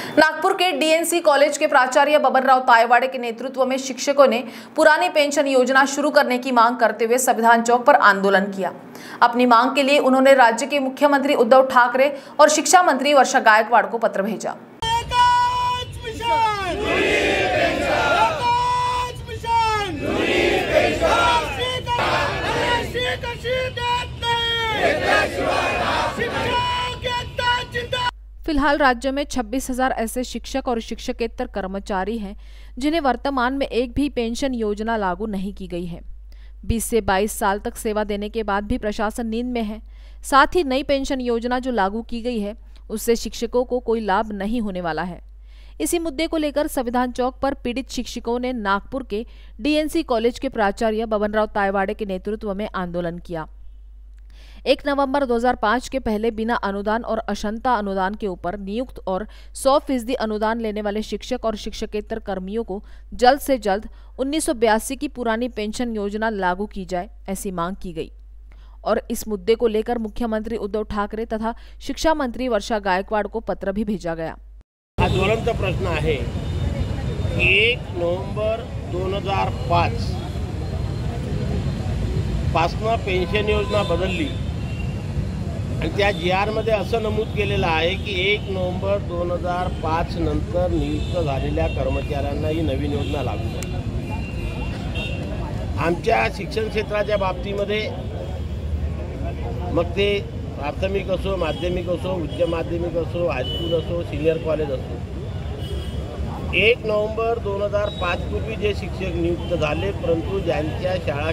नागपुर के DNC college के प्राचार्य बबन राव तायवाड़े के नेतृत्व में शिक्षकों ने पुरानी पेंशन योजना शुरू करने की मांग करते हुए संविधान चौक पर आंदोलन किया। अपनी मांग के लिए उन्होंने राज्य के मुख्यमंत्री उद्धव ठाकरे और शिक्षा मंत्री वर्षा गायकवाड़ को पत्र भेजा। फ़िलहाल राज्य में 26,000 ऐसे शिक्षक और शिक्षकेतर कर्मचारी हैं जिन्हें वर्तमान में एक भी पेंशन योजना लागू नहीं की गई है। 20 से 22 साल तक सेवा देने के बाद भी प्रशासन नींद में है। साथ ही नई पेंशन योजना जो लागू की गई है उससे शिक्षकों को कोई लाभ नहीं होने वाला है। इसी मुद्दे को लेकर संविधान चौक पर पीड़ित शिक्षकों ने नागपुर के डीएनसी कॉलेज के प्राचार्य बबनराव तायवाड़े के नेतृत्व में आंदोलन किया। एक नवंबर 2005 के पहले बिना अनुदान और अशंता अनुदान के ऊपर नियुक्त और 100 फ़ीसदी अनुदान लेने वाले शिक्षक और शिक्षकेतर कर्मियों को जल्द से जल्द 1982 की पुरानी पेंशन योजना लागू की जाए, ऐसी मांग की गई। और इस मुद्दे को लेकर मुख्यमंत्री उद्धव ठाकरे तथा शिक्षा मंत्री वर्षा गायकवाड़ को पत्र भी भेजा गया। हा ज्वलंत प्रश्न है एक हज़ार पाच पासनं पेन्शन योजना बदलली. आणि त्या जी आरमध्ये असं नमूद केलेलं आहे की एक नोव्हेंबर दोन हजार पाच नंतर नियुक्त झालेल्या कर्मचाऱ्यांना ही नवीन योजना लागू झाली आमच्या शिक्षण क्षेत्राच्या बाबतीमध्ये मग ते प्राथमिक असो माध्यमिक असो उच्च माध्यमिक असो हायस्कूल असो सिनियर कॉलेज असो. एक नोव्हेंबर दोन हजार पाचपूर्वी जे शिक्षक नियुक्त झाले परंतु ज्यांच्या शाळा